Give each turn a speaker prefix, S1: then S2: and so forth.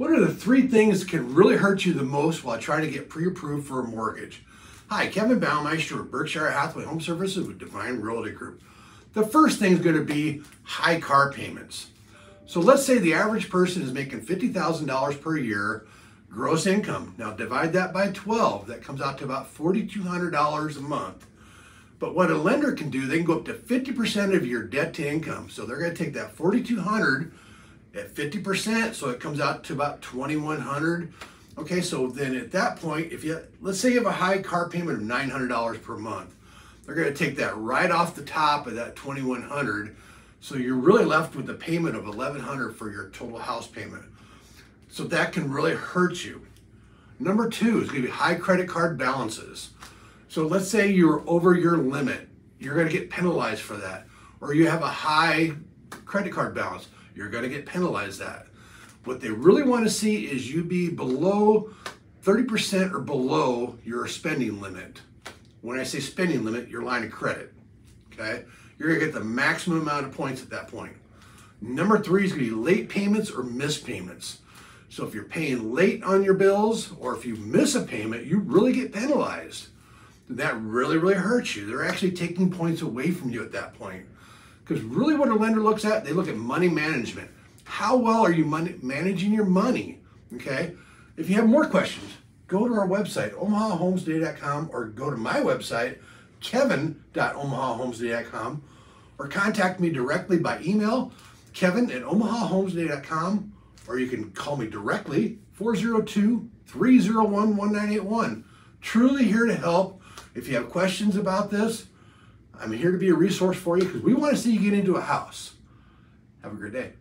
S1: What are the three things that can really hurt you the most while trying to get pre-approved for a mortgage? Hi, Kevin Baumeister with Berkshire Hathaway Home Services with Divine Realty Group. The first thing is going to be high car payments. So let's say the average person is making $50,000 per year gross income. Now divide that by 12, that comes out to about $4,200 a month. But what a lender can do, they can go up to 50% of your debt to income. So they're going to take that 4,200 at 50%, so it comes out to about 2,100. Okay, so then at that point, if you let's say you have a high car payment of $900 per month, they're going to take that right off the top of that 2,100. So you're really left with a payment of 1,100 for your total house payment. So that can really hurt you. Number two is to be high credit card balances. So let's say you're over your limit, you're going to get penalized for that. Or you have a high credit card balance, you're going to get penalized that. What they really want to see is you be below 30% or below your spending limit. When I say spending limit, your line of credit. Okay? You're going to get the maximum amount of points at that point. Number three is going to be late payments or missed payments. So if you're paying late on your bills or if you miss a payment, you really get penalized that really, really hurts you. They're actually taking points away from you at that point. Because really, what a lender looks at, they look at money management. How well are you money, managing your money? Okay. If you have more questions, go to our website, omahahomestoday.com, or go to my website, kevin.omahahomestoday.com, or contact me directly by email, kevin at omahahomestoday.com, or you can call me directly, 402 301 1981. Truly here to help if you have questions about this, I'm here to be a resource for you because we want to see you get into a house. Have a great day.